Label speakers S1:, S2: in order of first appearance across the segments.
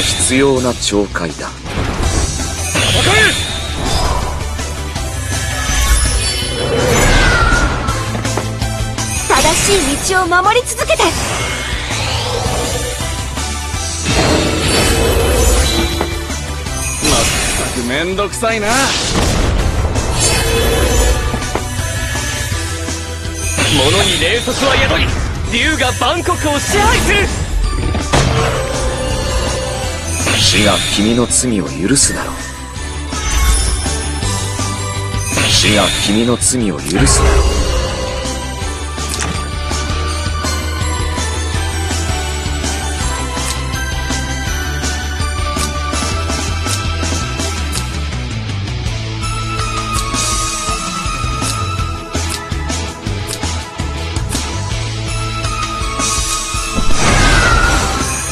S1: は必要な懲戒だ。
S2: 正しい道を守り続けて。
S3: まったくめんどくさいな。
S4: 物に霊速は宿り竜が万国を支配する
S1: 死が君の罪を許すだろう。死が君の罪を許すだろう。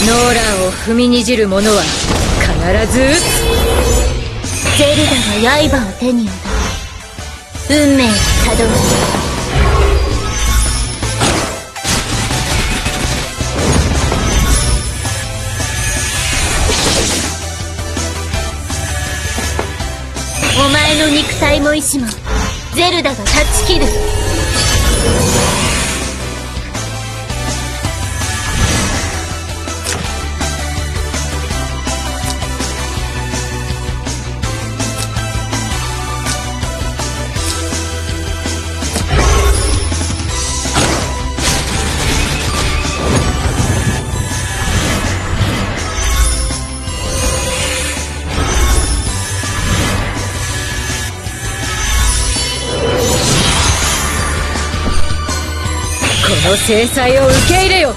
S5: ノーランを踏みにじる者は必ず
S2: ゼルダが刃を手に奪う運命をたどる。お前の肉体も意志もゼルダが断ち切る。
S5: の制裁を受け入れよ。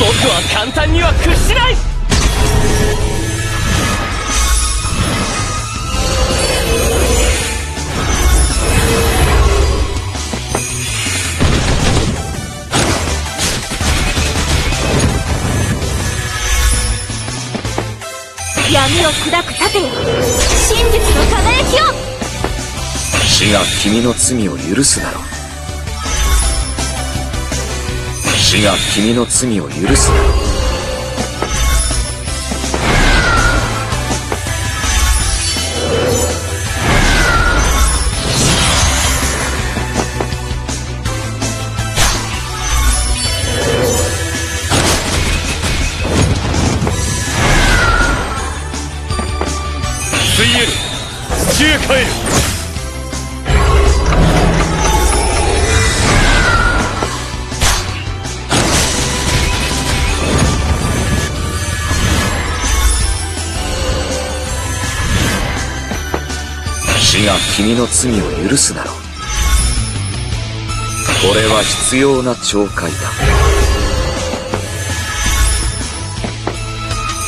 S4: 僕は簡単には屈しない。
S2: てよ真実の輝きを
S1: 死が君の罪を許すだろう。死が君の罪を許すだろう。
S4: へ帰る
S1: 死が君の罪を許すだろう。これは必要な懲戒だ。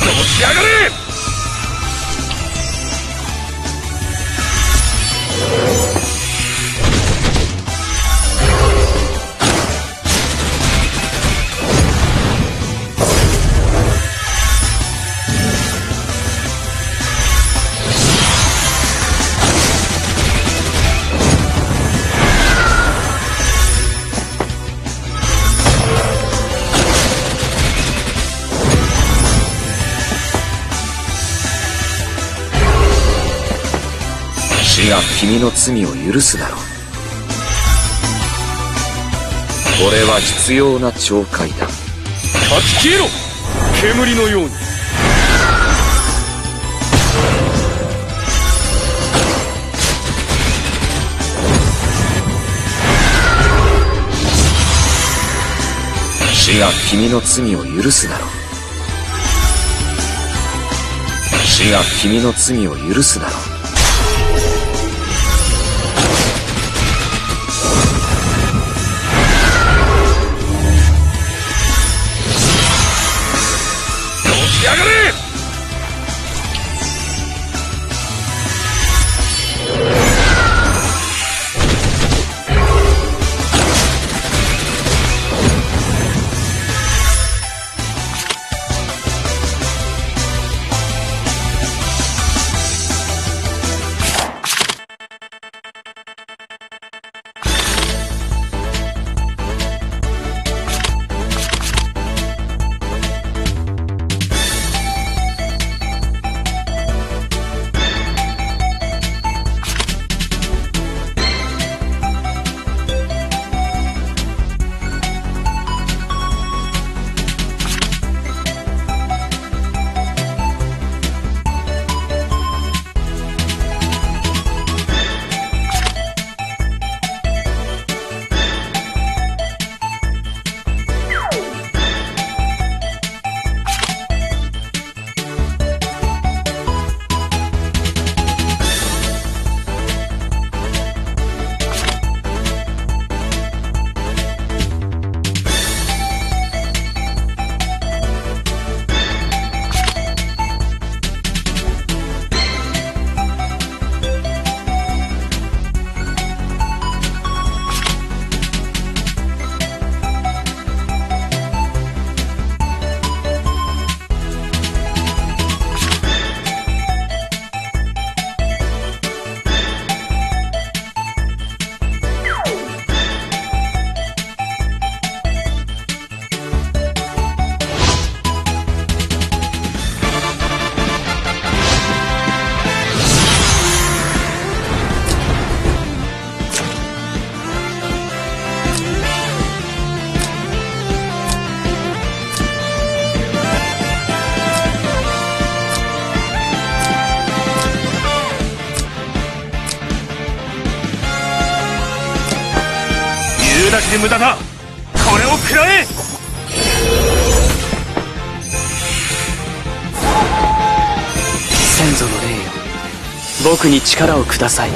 S4: のし上がれ
S1: 君の罪を許すだろう。これは必要な懲戒だ。
S4: 書き消えろ。煙のように。
S1: 死が君の罪を許すだろう。死が君の罪を許すだろう
S4: の
S6: だけで無駄だこれを食らえ!先祖の霊よ。僕に力をください。